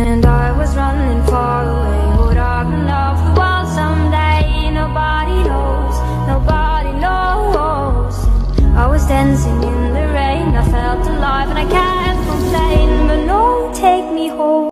And I was running far away. Would I run off the someday? Nobody knows, nobody knows. I was dancing in the rain. I felt alive and I can't complain. But no, take me home.